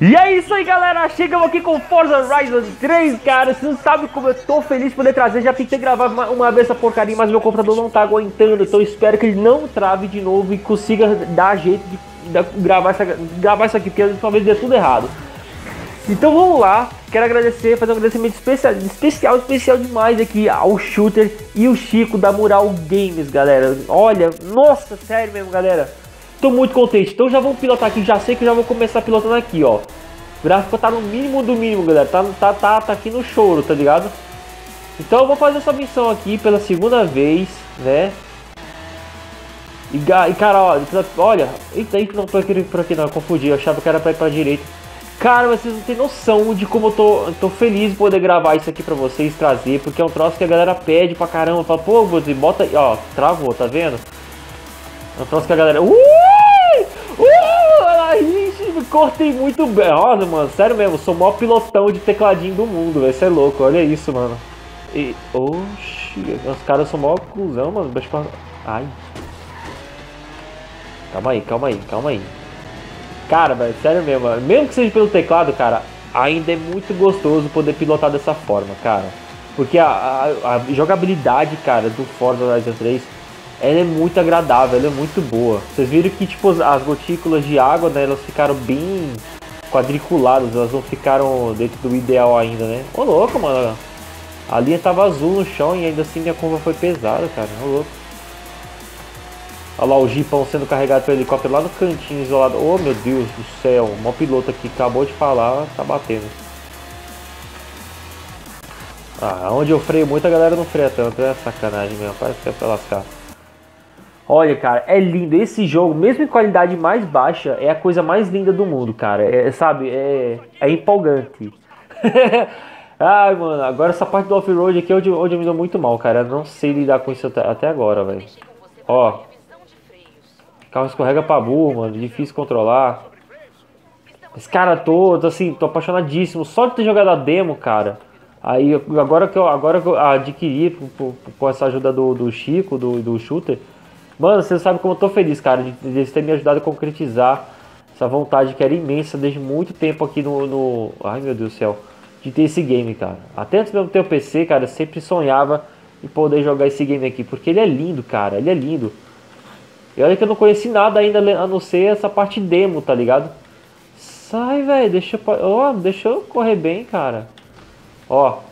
E é isso aí, galera. Chegamos aqui com Forza Horizon 3, cara. Vocês não sabem como eu tô feliz de poder trazer. Já tentei gravar uma, uma, vez essa porcaria, mas meu computador não tá aguentando. Então espero que ele não trave de novo e consiga dar jeito de, de gravar, essa, gravar isso aqui, porque talvez dê tudo errado. Então vamos lá. Quero agradecer, fazer um agradecimento especial, especial, especial demais aqui ao Shooter e o Chico da Mural Games, galera. Olha, nossa, sério mesmo, galera. Tô muito contente. Então já vamos pilotar aqui. Já sei que já vou começar pilotando aqui, ó. O gráfico tá no mínimo do mínimo, galera. Tá, tá, tá, tá aqui no choro, tá ligado? Então eu vou fazer essa missão aqui pela segunda vez, né? E, e cara, ó, olha. Eita, não tô aqui por aqui não, confundi. Eu achava que era pra ir pra direita. Cara, vocês não têm noção de como eu tô, eu tô feliz de poder gravar isso aqui pra vocês, trazer, porque é um troço que a galera pede pra caramba. Fala, pô, bota aí, ó, travou, tá vendo? É um troço que a galera. Uh! Cortei muito bem. Olha, mano, sério mesmo, sou o maior pilotão de tecladinho do mundo, vai ser louco, olha isso, mano. E. Oxi, os caras são mó cuzão, mano. Ai. Calma aí, calma aí, calma aí. Cara, velho, sério mesmo, mano. mesmo que seja pelo teclado, cara, ainda é muito gostoso poder pilotar dessa forma, cara. Porque a, a, a jogabilidade, cara, do Forza Horizon 3 ela é muito agradável, ela é muito boa. Vocês viram que tipo as gotículas de água, né, elas ficaram bem quadriculadas, elas não ficaram dentro do ideal ainda, né? Ô louco, mano. A linha tava azul no chão e ainda assim minha curva foi pesada, cara. Ô louco. Olha lá o jipão sendo carregado pelo helicóptero lá no cantinho isolado. Oh meu Deus do céu, o maior piloto aqui acabou de falar, tá batendo. Ah, onde eu freio muito a galera não freia tanto, é sacanagem mesmo, parece que é pra lascar. Olha, cara, é lindo. Esse jogo, mesmo em qualidade mais baixa, é a coisa mais linda do mundo, cara. É, sabe, é, é empolgante. Ai, mano, agora essa parte do off-road aqui é onde, onde eu me dou muito mal, cara. Eu não sei lidar com isso até, até agora, velho. Ó. Carro escorrega pra burro, mano. Difícil controlar. Esse cara todo, assim, tô apaixonadíssimo. Só de ter jogado a demo, cara. Aí, agora que eu, agora que eu adquiri com essa ajuda do, do Chico, do, do Shooter Mano, você sabe como eu tô feliz, cara, de, de ter me ajudado a concretizar essa vontade que era imensa desde muito tempo aqui no, no, Ai meu Deus do céu. De ter esse game, cara. Até antes mesmo ter o PC, cara, eu sempre sonhava em poder jogar esse game aqui. Porque ele é lindo, cara. Ele é lindo. E olha que eu não conheci nada ainda a não ser essa parte demo, tá ligado? Sai, velho. Deixa eu. Ó, oh, deixa eu correr bem, cara. Ó.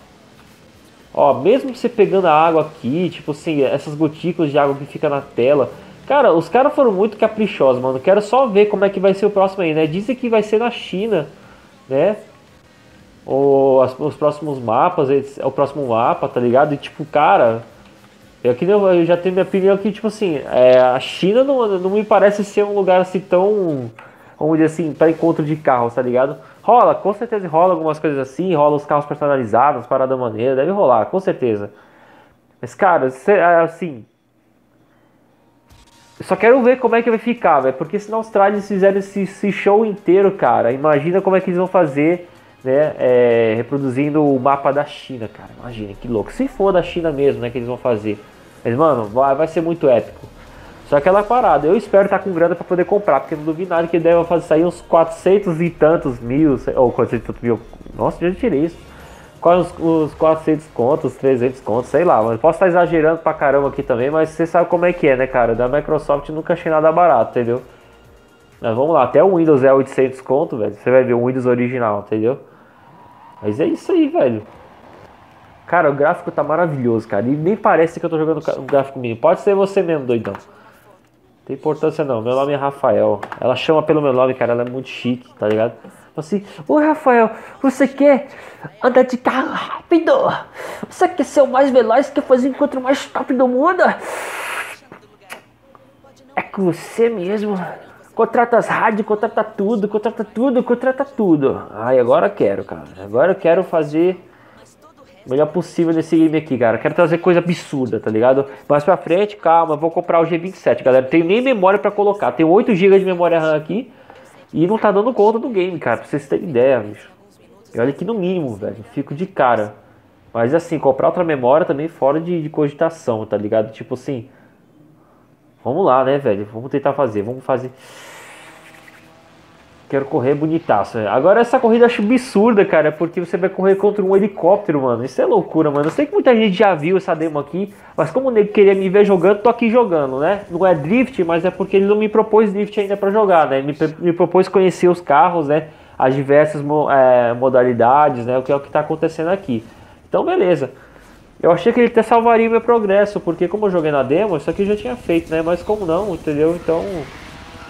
Ó, mesmo você pegando a água aqui, tipo assim, essas gotículas de água que fica na tela. Cara, os caras foram muito caprichosos, mano. Quero só ver como é que vai ser o próximo aí, né? Dizem que vai ser na China, né? Ou as, os próximos mapas, é o próximo mapa, tá ligado? E tipo, cara, eu, aqui, eu já tenho minha opinião aqui, tipo assim, é, a China não, não me parece ser um lugar assim tão, vamos dizer assim, para encontro de carros, tá ligado? Rola, com certeza rola algumas coisas assim, rola os carros personalizados, parada maneira, deve rolar, com certeza. Mas, cara, é, assim. Eu só quero ver como é que vai ficar, velho. Porque se na Austrália eles fizeram esse, esse, show inteiro, cara, imagina como é que eles vão fazer, né? É, reproduzindo o mapa da China, cara. Imagina, que louco. Se for da China mesmo, né, que eles vão fazer. Mas, mano, vai, vai ser muito épico. Só aquela parada, eu espero estar com grana para poder comprar, porque não duvido nada que deve fazer sair uns 400 e tantos mil, ou 400 mil, nossa, já tirei isso. Quase uns, uns 400 contos, 300 contos, sei lá, mas posso estar exagerando pra caramba aqui também, mas você sabe como é que é, né, cara? Da Microsoft nunca achei nada barato, entendeu? Mas vamos lá, até o Windows é 800 conto, velho, você vai ver o Windows original, entendeu? Mas é isso aí, velho. Cara, o gráfico tá maravilhoso, cara. E nem parece que eu tô jogando um gráfico mínimo. Pode ser você mesmo, doidão. Tem importância não. Meu nome é Rafael. Ela chama pelo meu nome, cara. Ela é muito chique, tá ligado? Assim, oi Rafael, você quer andar de carro rápido? Você quer ser o mais veloz, quer fazer o encontro mais top do mundo? É com você mesmo. Contrata as rádios, contrata tudo, contrata tudo, contrata tudo. Ai, agora quero, cara. Agora eu quero fazer melhor possível nesse game aqui, cara. Quero trazer coisa absurda, tá ligado? Mais pra frente, calma, vou comprar o G27, galera. Tenho nem memória pra colocar. Tenho 8 GB de memória RAM aqui e não tá dando conta do game, cara. Pra vocês terem ideia, bicho. E olha que no mínimo, velho. Fico de cara. Mas assim, comprar outra memória também fora de, de cogitação, tá ligado? Tipo assim. Vamos lá, né, velho? Vamos tentar fazer. Vamos fazer. Quero correr bonitaço. Né? Agora essa corrida eu acho absurda, cara, porque você vai correr contra um helicóptero, mano. Isso é loucura, mano. Eu sei que muita gente já viu essa demo aqui, mas como o nego queria me ver jogando, tô aqui jogando, né? Não é drift, mas é porque ele não me propôs drift ainda para jogar, né? Me, me propôs conhecer os carros, né? As diversas é, modalidades, né? O que é o que tá acontecendo aqui. Então, beleza. Eu achei que ele até salvaria meu progresso, porque como eu joguei na demo, isso aqui eu já tinha feito, né? Mas como não, entendeu? Então,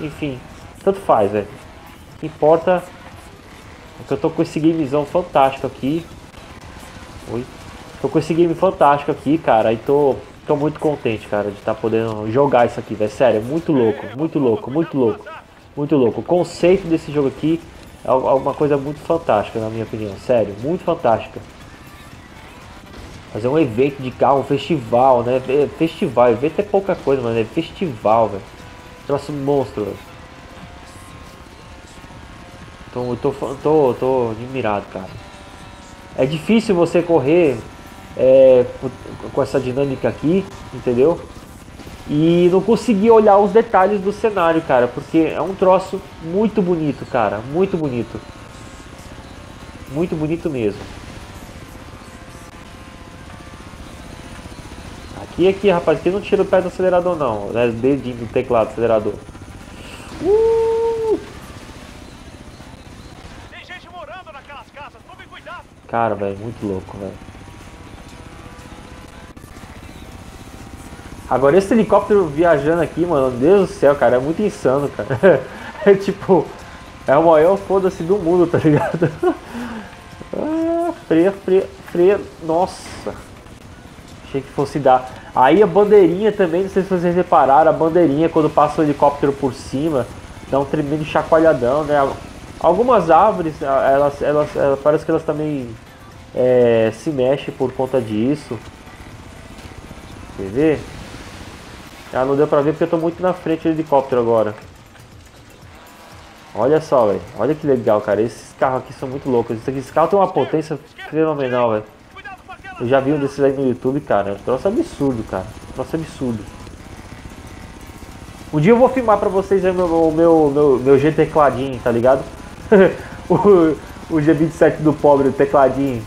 enfim, tanto faz, velho. Que importa é que eu tô com esse gamezão fantástico aqui. Oi. Tô com esse game fantástico aqui, cara. E tô, tô muito contente, cara, de estar tá podendo jogar isso aqui, velho. Sério, é muito louco, muito louco, muito louco. Muito louco. O conceito desse jogo aqui é alguma coisa muito fantástica, na minha opinião. Sério, muito fantástica. Fazer um evento de carro, um festival, né? Festival, evento é pouca coisa, mas é festival, velho. Troço monstro. Eu tô, tô, tô admirado, cara. É difícil você correr é, com essa dinâmica aqui, entendeu? E não conseguir olhar os detalhes do cenário, cara, porque é um troço muito bonito, cara, muito bonito. Muito bonito mesmo. Aqui, aqui, rapaz, aqui não tira o pé do acelerador não, né? Dedinho do teclado do acelerador. Uh! Cara, velho, muito louco, velho. Agora esse helicóptero viajando aqui, mano, Deus do céu, cara, é muito insano, cara. É tipo, é o maior foda-se do mundo, tá ligado? ah, freia, freia, freia, nossa. Achei que fosse dar. Aí a bandeirinha também, não sei se vocês repararam, a bandeirinha quando passa o helicóptero por cima, dá um tremendo chacoalhadão, né? Algumas árvores, elas, elas, elas parece que elas também é, se mexem por conta disso. Quer ver? Ah, não deu pra ver porque eu tô muito na frente do helicóptero agora. Olha só, velho. Olha que legal, cara. Esses carros aqui são muito loucos. Esse, aqui, esse carro tem uma potência fenomenal, velho. Eu já vi um desses aí no YouTube, cara. É troço absurdo, cara. Um troço absurdo. Um dia eu vou filmar pra vocês o meu, meu, meu, meu G tecladinho, tá ligado? o, o G27 do pobre, o tecladinho.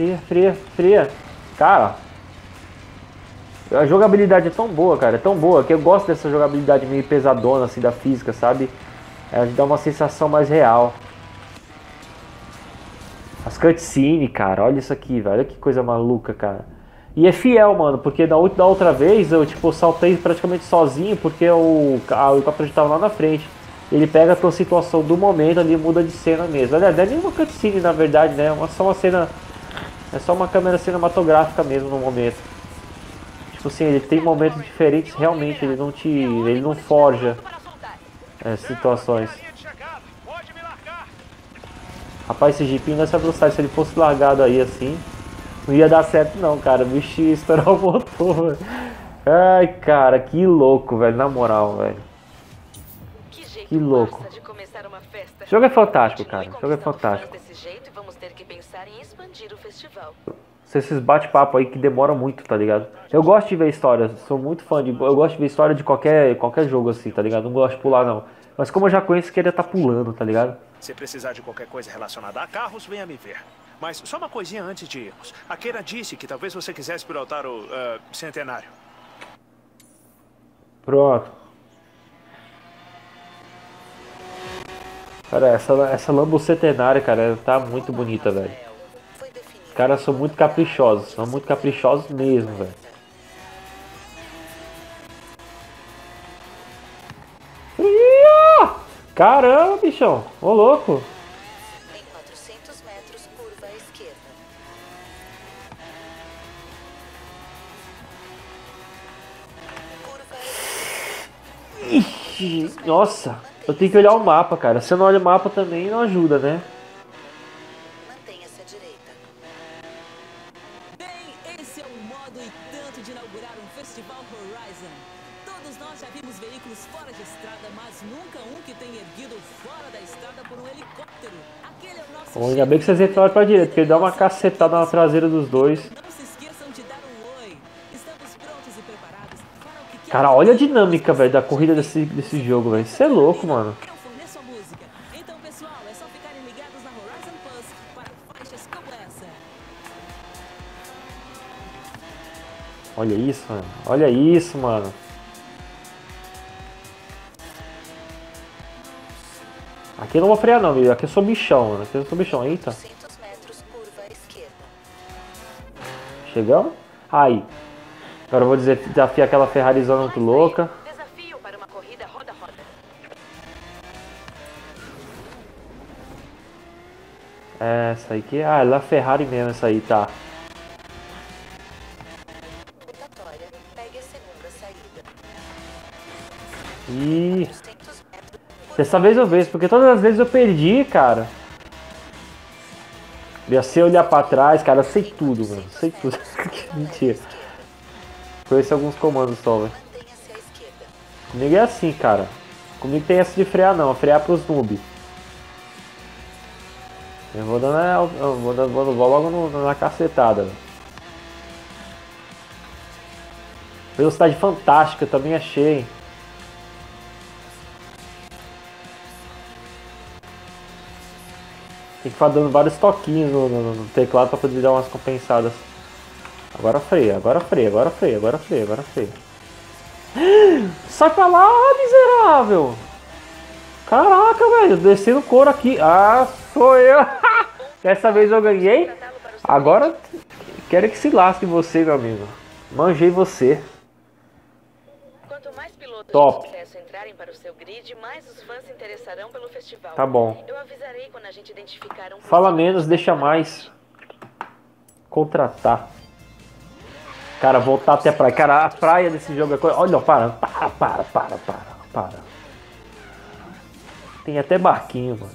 Fria, fria, fria. Cara, a jogabilidade é tão boa, cara, é tão boa que eu gosto dessa jogabilidade meio pesadona assim da física, sabe? Ela dá uma sensação mais real. As cutscenes, cara, olha isso aqui, velho. Olha que coisa maluca, cara. E é fiel, mano, porque da, outra vez eu, tipo, saltei praticamente sozinho porque o, a, o helicóptero estava lá na frente. Ele pega a tua situação do momento ali muda de cena mesmo. Aliás, não é nenhuma cutscene, na verdade, né? É só uma cena... É só uma câmera cinematográfica mesmo no momento. Tipo assim, ele tem momentos diferentes, realmente, ele não te... Ele não forja é, situações. Rapaz, esse jeepinho nessa velocidade, se ele fosse largado aí assim, não ia dar certo não, cara. O bicho ia estourar o motor. Ai, cara, que louco, velho. Na moral, velho. Que, que louco. O jogo é fantástico, cara. O jogo é fantástico. Esses bate-papo aí que demoram muito, tá ligado? Eu gosto de ver histórias, sou muito fã de. Eu gosto de ver história de qualquer, qualquer jogo assim, tá ligado? Não gosto de pular, não. Mas como eu já conheço, queria estar tá pulando, tá ligado? Se precisar de qualquer coisa relacionada a carros, venha me ver. Mas só uma coisinha antes de irmos. A Keira disse que talvez você quisesse pilotar o uh, Centenário. Pronto. Cara, essa, essa Lambo Centenária, cara, tá muito bonita, velho. Os caras são muito caprichosos, são muito caprichosos mesmo, velho. Caramba, bichão. Ô, louco. Em 400 metros, curva à esquerda. Curva Ixi, nossa. Eu tenho que olhar o mapa, cara. Se eu não olho o mapa também, não ajuda, né? Bom, ainda bem que vocês entraram pra direita, porque ele dá uma cacetada na traseira dos dois. Cara, olha a dinâmica, velho, da corrida desse, desse jogo, velho. Isso é louco, mano. Então, é. Olha isso, mano. Olha isso, mano. Aqui eu não vou frear não, viu? Aqui eu sou bichão, mano. Aqui eu sou bichão. Eita. 200 metros, curva à esquerda. Chegamos? Aí. Agora eu vou dizer, desafiar aquela Ferrarizona muito louca. É, essa aí que. Ah, ela é Ferrari mesmo, essa aí, tá. Dessa vez eu vejo, porque todas as vezes eu perdi, cara. Ia ser olhar pra trás, cara, eu sei tudo, mano. Sei tudo. Mentira. Conheço alguns comandos só, velho. Comigo é assim, cara. Comigo tem essa de frear não, frear pros noob. Eu vou dando, eu vou, dando, vou, vou logo no- na cacetada. Velocidade fantástica, também achei. Tem que ficar dando vários toquinhos no, no- no teclado pra poder dar umas compensadas. Agora freia, agora freia, agora freia, agora freia, agora freia. Sai pra lá, miserável! Caraca, velho, descendo couro aqui. Ah, sou eu! Dessa vez eu ganhei. Para Agora quero que se lasque você, meu amigo. Manjei você. Quanto mais pilotos Top. de sucesso entrarem para o seu grid, mais os fãs se interessarão pelo festival. Tá bom. Eu avisarei quando a gente identificar um Fala menos, deixa mais. Contratar. Cara, voltar até a praia. Cara, a praia desse jogo é coisa. Olha, para, para, para, para, para, para. Tem até barquinho, mano.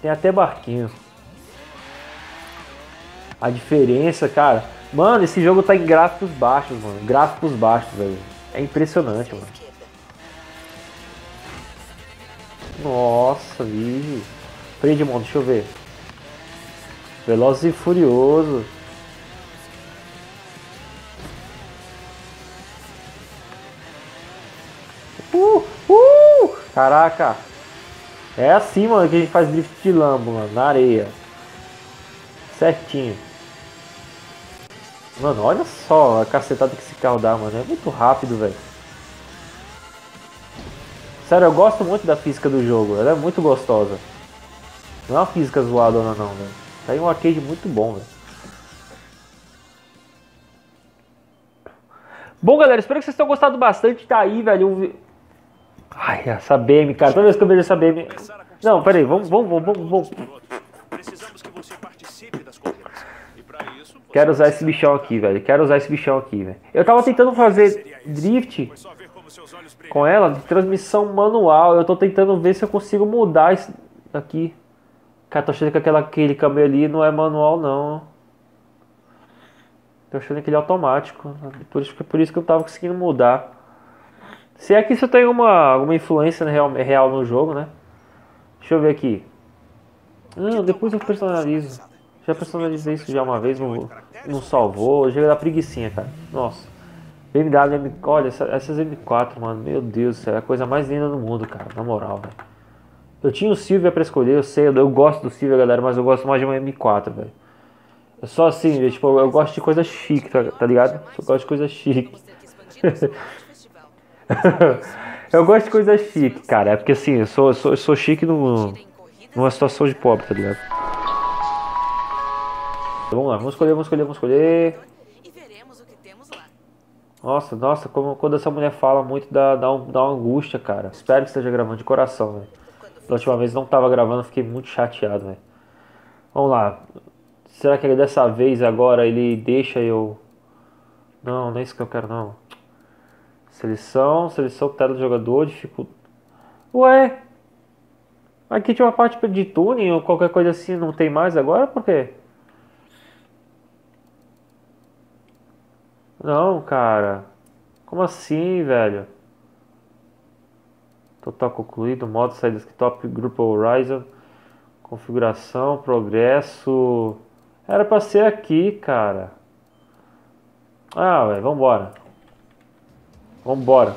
Tem até barquinho. A diferença, cara. Mano, esse jogo tá em gráficos baixos, mano. Gráficos baixos, velho. É impressionante, mano. Nossa, vive. Mão, deixa eu ver. Velozes e Furioso. Uh, uh! Caraca. É assim, mano, que a gente faz drift de lambo, mano, na areia. Certinho. Mano, olha só a cacetada que esse carro dá, mano. É muito rápido, velho. Sério, eu gosto muito da física do jogo. Ela é muito gostosa. Não é uma física zoadona não, velho. Tá aí um arcade muito bom, velho. Bom, galera, espero que vocês tenham gostado bastante. Tá aí, velho. um Ai, essa BM, cara. Toda vez que eu vejo essa BM... Não, peraí. Vamos, vamos, vamos, vamos. Quero usar esse bichão aqui, velho. Quero usar esse bichão aqui, velho. Eu tava tentando fazer drift com ela de transmissão manual. Eu tô tentando ver se eu consigo mudar isso daqui. Cara, tô achando que aquela, aquele câmbio ali não é manual, não. Tô achando que ele é automático. Por isso, por isso que eu tava conseguindo mudar. Se é que isso tem uma, alguma influência real, real no jogo, né? Deixa eu ver aqui. Não, depois eu personalizo. Já personalizei isso já uma vez, não, não salvou. Chega da preguicinha, cara. Nossa. BMW, M... olha, essa- essas M4, mano, meu Deus é a coisa mais linda do mundo, cara, na moral, velho. Eu tinha o Silvia pra escolher, eu sei, eu, gosto do Silvia, galera, mas eu gosto mais de uma M4, velho. É só assim, velho, tipo, eu gosto de coisa chique, tá, tá ligado? Eu gosto de coisa chique. Eu gosto de coisa chique, cara, é porque assim, eu sou, eu sou, eu sou chique no, numa situação de pobre, tá ligado? Vamos lá, vamos escolher, vamos escolher, vamos escolher. Nossa, nossa, como, quando essa mulher fala muito dá, dá, um- dá uma angústia, cara. Espero que esteja gravando de coração, velho. Da última vez não tava gravando, fiquei muito chateado, velho. Vamos lá. Será que dessa vez agora ele deixa eu. Não, não é isso que eu quero não. Seleção, seleção tela do jogador, dificuldade. Ué? Aqui tinha uma parte de tuning ou qualquer coisa assim, não tem mais agora? Por quê? Não, cara. Como assim, velho? Total concluído, modo sair desktop, grupo Horizon, configuração, progresso. Era pra ser aqui, cara. Ah, velho, vambora. Vambora.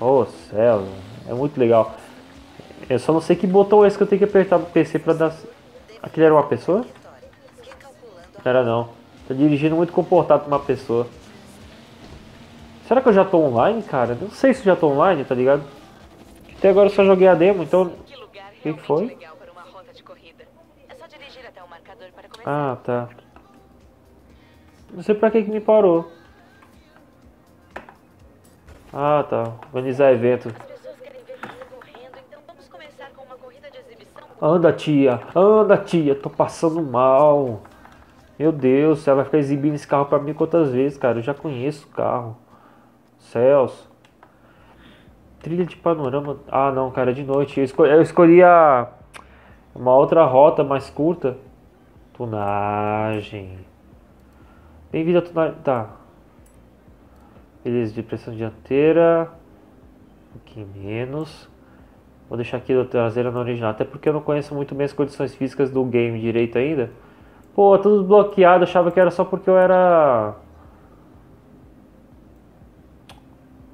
Oh, céu, é muito legal. Eu só não sei que botão é esse que eu tenho que apertar no PC pra dar... Aquele era uma pessoa? Era não. Tô dirigindo muito comportado pra uma pessoa. Será que eu já tô online, cara? Não sei se já tô online, tá ligado? Até agora eu só joguei a demo, então... Que lugar que foi? o. Ah, tá. Não sei pra que que me parou. Ah, tá. Organizar evento. Então. Anda, tia. Anda, tia. Tô passando mal. Meu Deus, você vai ficar exibindo esse carro pra mim quantas vezes, cara? Eu já conheço o carro. Celso. Trilha de panorama. Ah, não, cara, de noite. Eu escolhi, eu escolhi a... uma outra rota mais curta. Tunagem. Bem-vindo a tunagem. Tá. Beleza, de pressão dianteira. Um pouquinho menos. Vou deixar aqui a traseira na original, até porque eu não conheço muito bem as condições físicas do game direito ainda. Pô, tudo bloqueado, achava que era só porque eu era.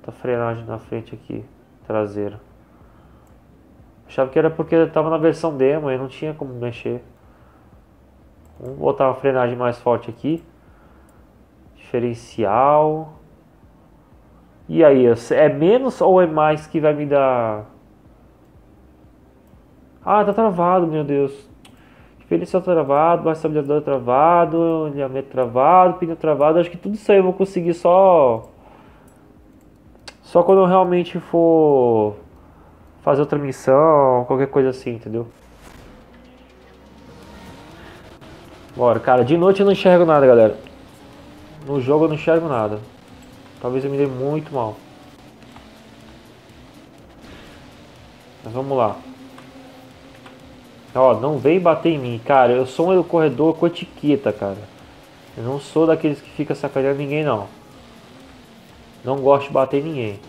Tá frenagem na frente aqui, traseira. Achava que era porque eu tava na versão demo e não tinha como mexer. Vamos botar uma frenagem mais forte aqui. Diferencial. E aí, é menos ou é mais que vai me dar ah, tá travado, meu Deus. Diferencial travado, baixa estabilizador travado, alinhamento travado, pneu travado. Acho que tudo isso aí eu vou conseguir só. Só quando eu realmente for fazer outra missão, qualquer coisa assim, entendeu? Bora, cara, de noite eu não enxergo nada, galera. No jogo eu não enxergo nada. Talvez eu me dê muito mal. Mas vamos lá. Ó, não vem bater em mim, cara. Eu sou um corredor com etiqueta, cara. Eu não sou daqueles que fica sacaneando ninguém, não. Não gosto de bater em ninguém.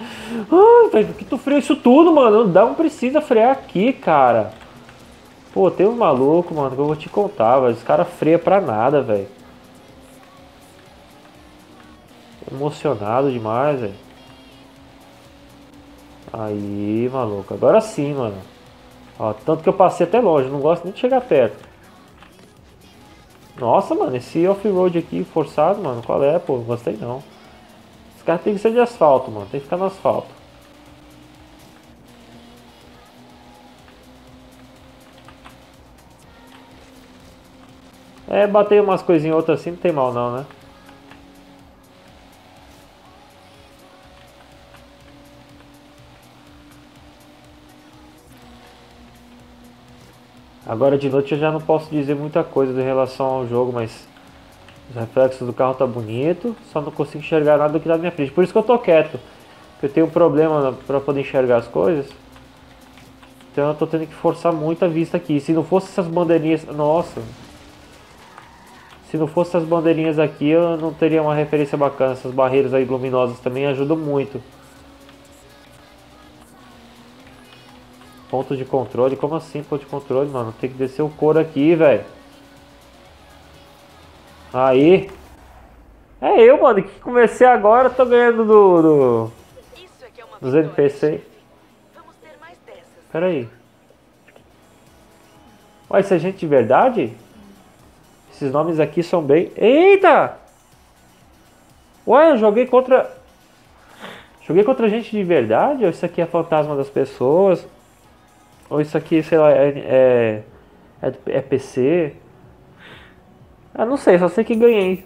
Ai, velho, por que tu freia isso tudo, mano? Não dá, precisa frear aqui, cara. Pô, tem um maluco, mano, que eu vou te contar, velho. Esse cara freia pra nada, velho. Emocionado demais, velho. Aí, maluco. Agora sim, mano. Ó, tanto que eu passei até longe. Não gosto nem de chegar perto. Nossa, mano. Esse off-road aqui forçado, mano. Qual é, pô? Não gostei não. Esse carro tem que ser de asfalto, mano. Tem que ficar no asfalto. É, bater umas coisinhas outras assim não tem mal não, né? Agora de noite eu já não posso dizer muita coisa em relação ao jogo, mas os reflexos do carro tá bonito, só não consigo enxergar nada do que tá na minha frente. Por isso que eu tô quieto, porque eu tenho um problema para poder enxergar as coisas. Então eu tô tendo que forçar muito a vista aqui. Se não fosse essas bandeirinhas, nossa. Se não fosse essas bandeirinhas aqui, eu não teria uma referência bacana. Essas barreiras aí luminosas também ajudam muito. Ponto de controle? Como assim ponto de controle, mano? Tem que descer o couro aqui, velho. Aí. É eu, mano, que comecei agora, tô ganhando do, do é é dos NPC. Pera aí. Ué, isso é gente de verdade? Esses nomes aqui são bem... Eita! Ué, eu joguei contra... Joguei contra gente de verdade? Ou isso aqui é fantasma das pessoas? Ou isso aqui, sei lá, é, é, é, é PC? Ah, não sei, só sei que ganhei.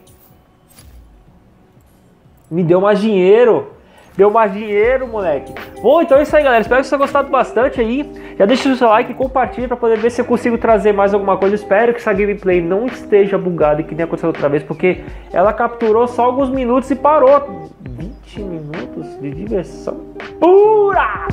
Me deu mais dinheiro. Deu mais dinheiro, moleque. Bom, então é isso aí, galera. Espero que vocês tenham gostado bastante aí. Já deixa o seu like compartilha pra poder ver se eu consigo trazer mais alguma coisa. Espero que essa gameplay não esteja bugada e que nem aconteceu outra vez, porque ela capturou só alguns minutos e parou. 20 minutos de diversão pura!